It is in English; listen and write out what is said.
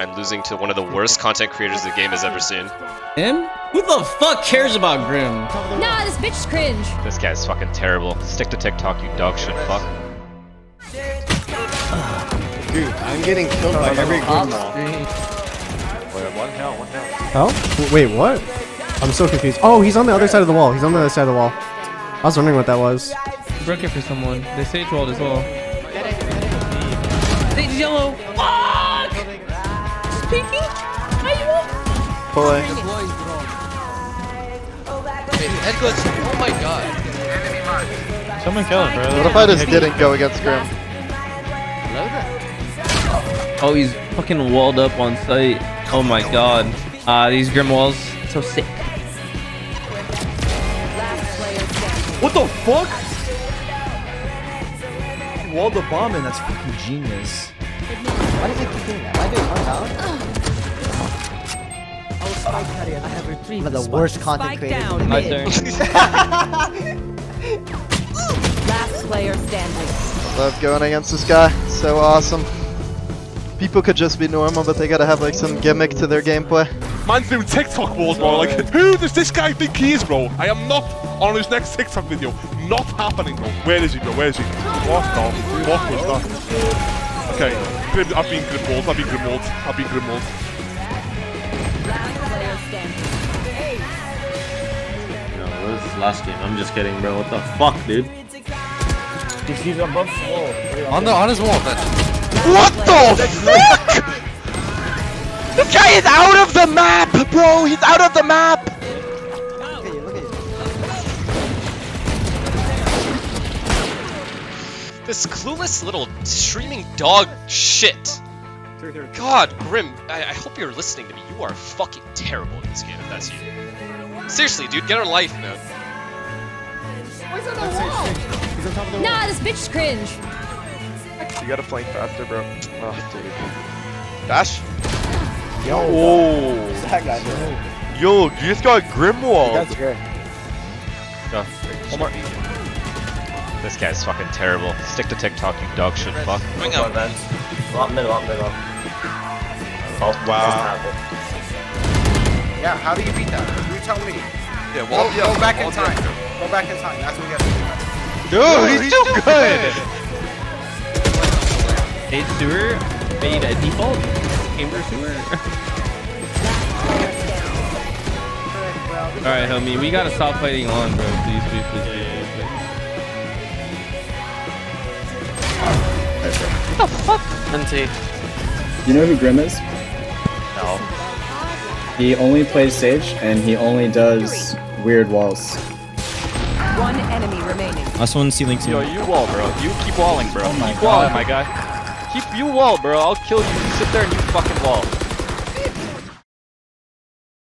I'm losing to one of the worst content creators the game has ever seen. Him? Who the fuck cares about Grim? Nah, this bitch's cringe. This guy's fucking terrible. Stick to TikTok, you dog shit fuck. Dude, I'm getting killed by every grim wall. Oh? Wait, what? I'm so confused. Oh, he's on the other side of the wall. He's on the other side of the wall. I was wondering what that was. Broke it for someone. They sage rolled as well. Sage yellow. Fuck! Speaking? Are you Boy. Head glitch. Oh my god. Someone kill him, bro. What if I just didn't go against Grim? Oh, he's fucking walled up on site. Oh my god. Ah, these Grim walls. So sick. What the fuck? Walled the bomb in. That's fucking genius. Why does it keep doing that? Why did it run down? Oh, I have retrieved the worst content creator. in the My turn. Last player standing. Love going against this guy. So awesome. People could just be normal, but they gotta have like some gimmick to their gameplay. Man's doing TikTok wars, bro. Like, who does this guy think he is, bro? I am not on his next TikTok video. Not happening, bro. Where is he, bro? Where is he? What the fuck was that? Okay, I've been grimwalled. I've been grimwalled. I've been grimwalled. Last. No, what was this last game? I'm just kidding, bro. What the fuck, dude? He's above wall. On the on his wall. Then. What the fuck? This guy is out of the map, bro. He's out of the map. This clueless little streaming dog shit. God, Grim, I, I hope you're listening to me. You are fucking terrible in this game if that's you. Seriously, dude, get a life, man. Where's on the wall? Nah, this bitch's cringe. You gotta flank faster, bro. Oh, dude. Dash. Yo, Oh. that guy, bro. Yo, you just got Grimwall. That's great. Omar. This guy's fucking terrible. Stick to TikTok, you dog shit fuck. Bring up. Lot middle, lot middle. Oh, Wow. Yeah, how do you beat that? You tell me. Yeah, Go, wall, go back in time. breaker. Go back in time. That's what we gotta do. Dude, he's too good. Sage sewer. Made a default. Chamber sewer. Alright, homie. We gotta stop fighting on, bro. Please, please, please, please, please. please. You know who Grim is? No. He only plays Sage, and he only does weird walls. One enemy remaining. Last one, ceiling two. Yo, you wall, bro. You keep walling, bro. Oh my keep God. walling, my guy. Keep you wall, bro. I'll kill you. You sit there and you fucking wall.